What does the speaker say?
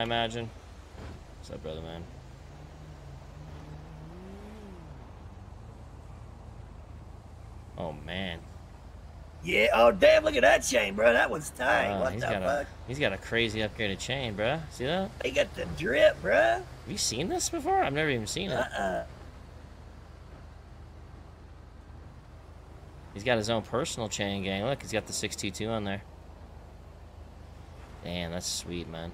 I imagine. What's up, brother, man? Oh, man. Yeah. Oh damn! Look at that chain, bro. That one's tight. Uh, what the fuck? a he's got a crazy upgraded chain, bro. See that? He got the drip, bro. Have you seen this before? I've never even seen it. Uh-uh. He's got his own personal chain gang. Look, he's got the 62 on there. Damn, that's sweet, man.